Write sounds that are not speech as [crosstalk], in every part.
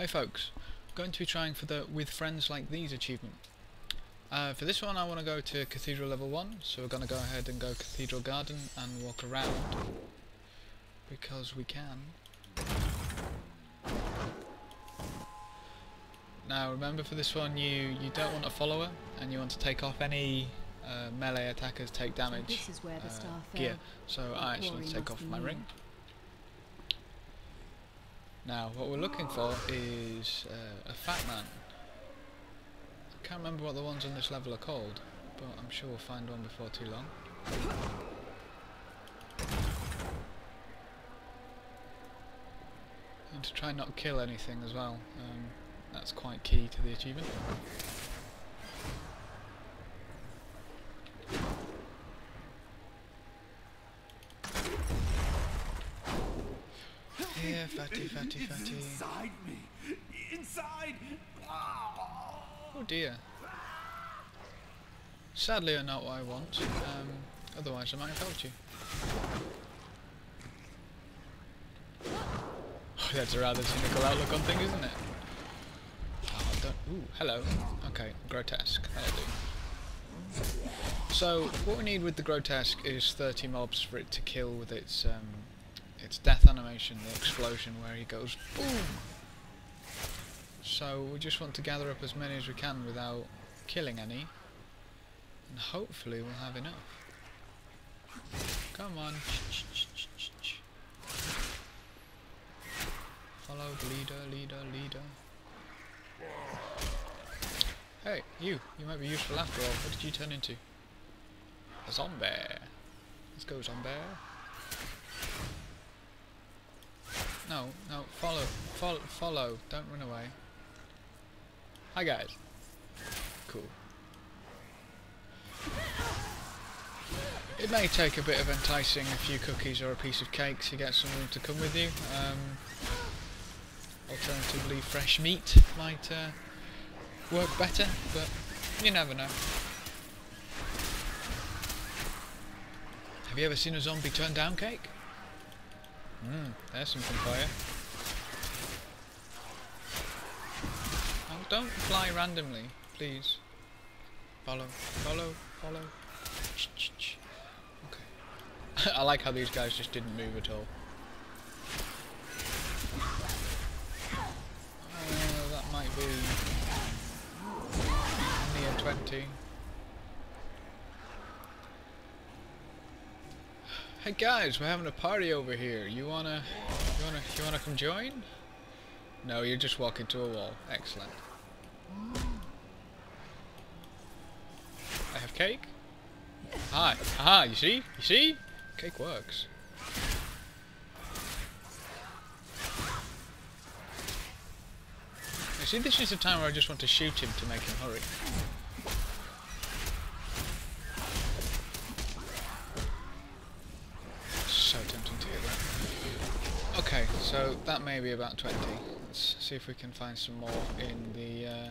Hey folks, I'm going to be trying for the With Friends Like These achievement. Uh, for this one I want to go to Cathedral Level 1, so we're going to go ahead and go Cathedral Garden and walk around. Because we can. Now remember for this one you, you don't want a follower, and you want to take off any uh, melee attackers take damage This is where the uh, gear. So I actually take off my ring. Now, what we're looking for is uh, a fat man. I can't remember what the ones on this level are called, but I'm sure we'll find one before too long. And to try not kill anything as well. Um, that's quite key to the achievement. Fatty, fatty, It's fatty. inside me. Inside. Oh dear. Sadly, are not what I want. Um, otherwise, I might have helped you. Oh, that's a rather cynical outlook on things, isn't it? Oh, don't. Ooh, hello. Okay, grotesque. That'll do. So, what we need with the grotesque is 30 mobs for it to kill with its um, animation, the explosion where he goes boom. So we just want to gather up as many as we can without killing any. And hopefully we'll have enough. Come on. Follow leader, leader, leader. Hey, you. You might be useful after all. What did you turn into? A zombie. Let's go, zombie. No, no, follow, follow, follow. Don't run away. Hi guys. Cool. It may take a bit of enticing a few cookies or a piece of cake to get someone to come with you. Um, alternatively, fresh meat might uh, work better, but you never know. Have you ever seen a zombie turn down cake? Hmm, there's for you. Oh, don't fly randomly, please. Follow, follow, follow. Okay. [laughs] I like how these guys just didn't move at all. Uh, that might be near 20. Hey guys, we're having a party over here. You wanna, you wanna, you wanna come join? No, you're just walking to a wall. Excellent. I have cake. Hi, aha, you see, you see, cake works. You see, this is the time where I just want to shoot him to make him hurry. So that may be about 20. Let's see if we can find some more in the uh,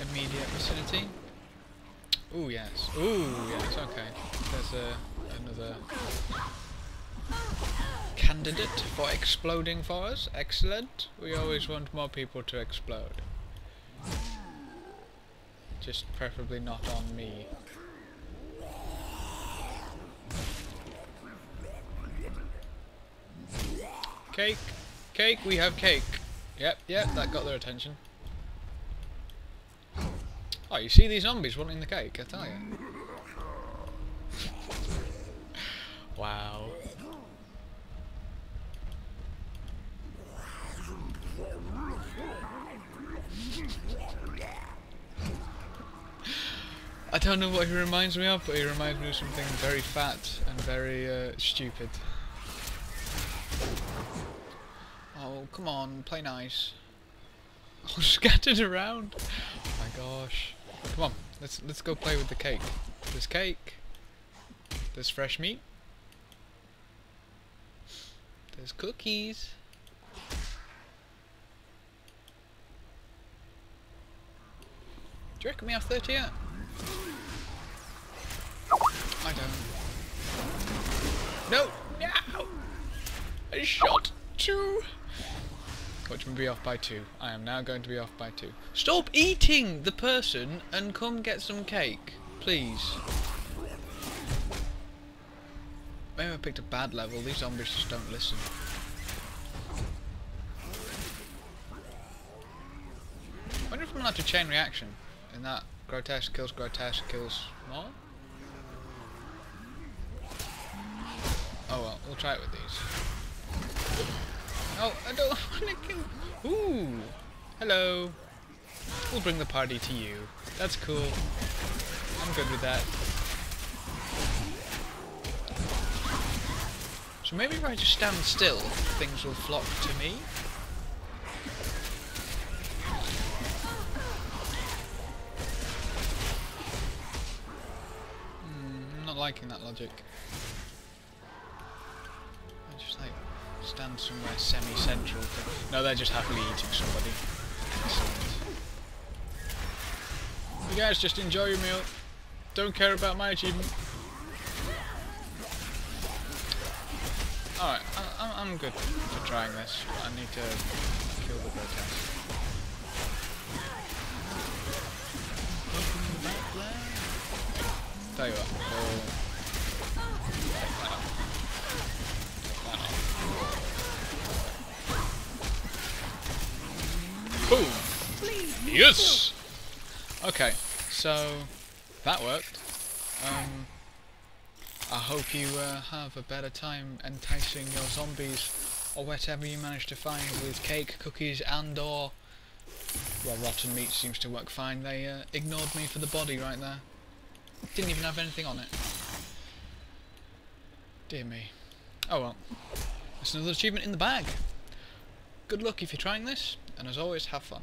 immediate vicinity. Ooh, yes. Ooh, yes, okay. There's a, another candidate for exploding for us. Excellent. We always want more people to explode. Just preferably not on me. Cake! Cake! We have cake! Yep, yep, that got their attention. Oh, you see these zombies wanting the cake, I tell you. wow. I don't know what he reminds me of, but he reminds me of something very fat and very uh, stupid. Oh, come on, play nice. [laughs] Oh, scattered around. Oh my gosh. Come on, let's let's go play with the cake. There's cake. There's fresh meat. There's cookies. Do you reckon we have 30 yet? I don't. No! Shot two! Watch me be off by two. I am now going to be off by two. Stop eating the person and come get some cake, please. Maybe I picked a bad level. These zombies just don't listen. I wonder if I'm allowed to chain reaction in that grotesque kills grotesque kills more? Oh well, we'll try it with these. Oh, I don't [laughs] want to kill. Ooh, hello. We'll bring the party to you. That's cool. I'm good with that. So maybe if I just stand still, things will flock to me. Hmm, I'm not liking that logic. Stand somewhere semi-central. No, they're just happily eating somebody. You guys just enjoy your meal. Don't care about my achievement. Alright, I'm, I'm good for trying this. I need to kill the grotesque. Tell you what, Boom! Yes! Okay, so that worked. Um, I hope you uh, have a better time enticing your zombies or whatever you manage to find with cake, cookies and or well rotten meat seems to work fine. They uh, ignored me for the body right there. Didn't even have anything on it. Dear me. Oh well. That's another achievement in the bag. Good luck if you're trying this, and as always, have fun.